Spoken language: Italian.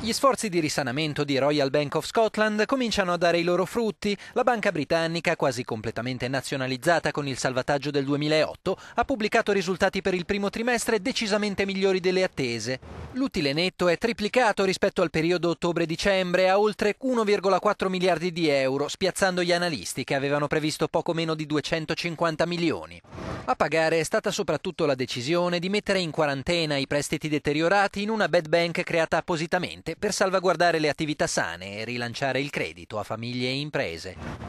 Gli sforzi di risanamento di Royal Bank of Scotland cominciano a dare i loro frutti. La banca britannica, quasi completamente nazionalizzata con il salvataggio del 2008, ha pubblicato risultati per il primo trimestre decisamente migliori delle attese. L'utile netto è triplicato rispetto al periodo ottobre-dicembre a oltre 1,4 miliardi di euro, spiazzando gli analisti che avevano previsto poco meno di 250 milioni. A pagare è stata soprattutto la decisione di mettere in quarantena i prestiti deteriorati in una bad bank creata appositamente per salvaguardare le attività sane e rilanciare il credito a famiglie e imprese.